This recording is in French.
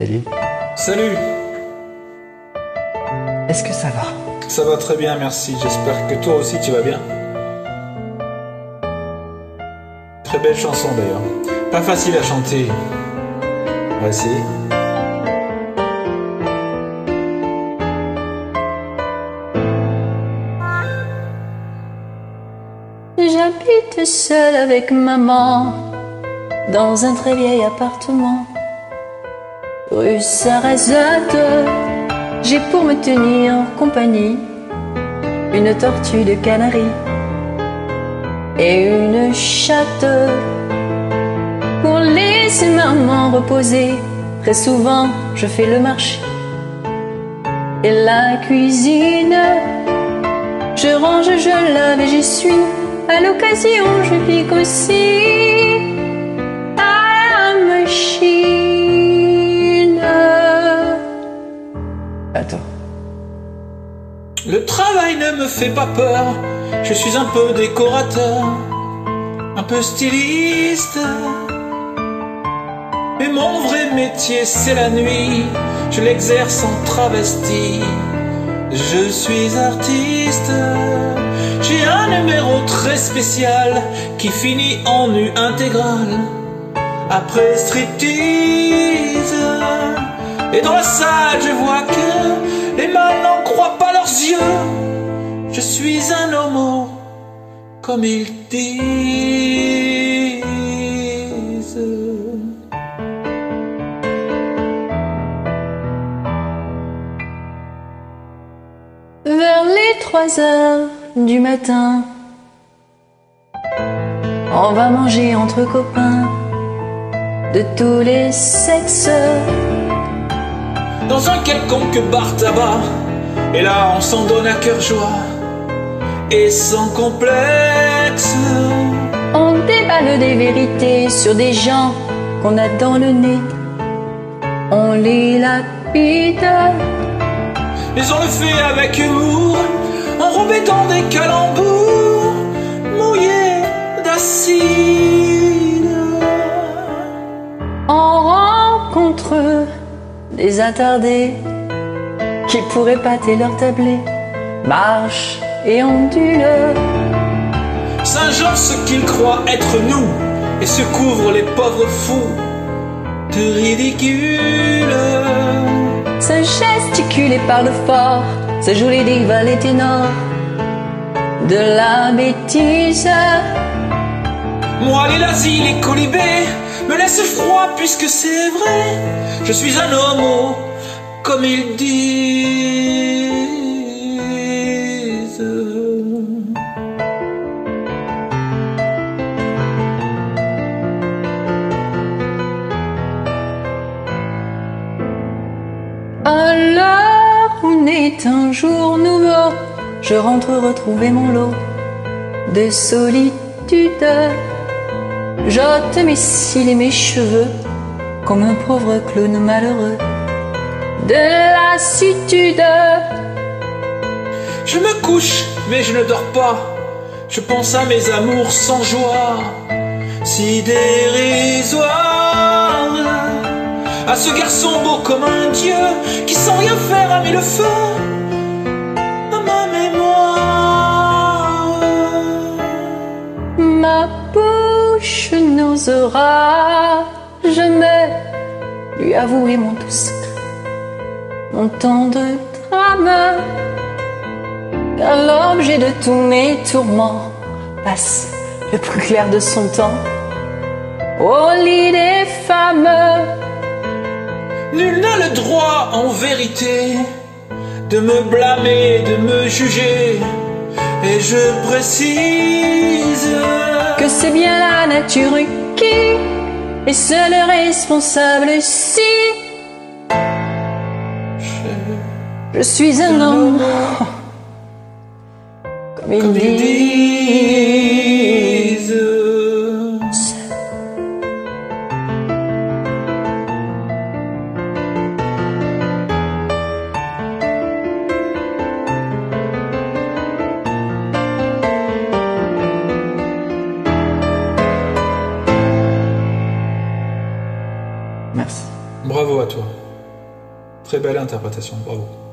Salut. Salut, Est-ce que ça va? Ça va très bien, merci. J'espère que toi aussi tu vas bien. Très belle chanson d'ailleurs. Pas facile à chanter. On va essayer. J'habite seule avec maman dans un très vieil appartement. Rue Sarrazade, j'ai pour me tenir compagnie une tortue de Canaries et une chatte pour laisser maman reposer. Très souvent, je fais le marché et la cuisine. Je range, je lave et j'essuie. À l'occasion, je pique aussi ne me fait pas peur. Je suis un peu décorateur, un peu styliste. Mais mon vrai métier, c'est la nuit. Je l'exerce en travesti. Je suis artiste. J'ai un numéro très spécial qui finit en nu intégral. Après striptease. Et dans la salle, je vois que les mâles n'en croient pas leurs yeux. Je suis un homo, comme ils disent. Vers les trois heures du matin, on va manger entre copains de tous les sexes. Dans un quelconque bar tabac, et là on s'en donne à cœur joie, et sans complexe. On déballe des vérités sur des gens qu'on a dans le nez. On les lapide. Mais on le fait avec humour, enrobé dans des calembours, mouillés d'acide. On rencontre des attardés qui pourraient pâter leur tablé. Marche et ondule. Saint-Jean, ce qu'il croit être nous, et se couvre les pauvres fous de ridicule. Se gesticule et parle fort. Se joue les divas, les ténors. De la bêtise. Moi, les lazis, les colibés, me laissent froid puisque c'est vrai. Je suis un homo, comme ils disent. Un jour nouveau. Je rentre retrouver mon lot de solitude. J'ôte mes cils et mes cheveux comme un pauvre clown malheureux. De lassitude. Je me couche, mais je ne dors pas. Je pense à mes amours sans joie, si dérisoires. À ce garçon comme un dieu, qui sans rien faire a mis le feu à ma mémoire. Ma bouche n'osera jamais lui avouer mon secret, mon temps de drame. Car l'objet de tous mes tourments passe le plus clair de son temps au lit des femmes. Nul n'a le droit, en vérité, de me blâmer, de me juger. Et je précise Que c'est bien la nature qui est seule responsable si je suis un homme. Comme il comme dit. Très belle interprétation, bravo.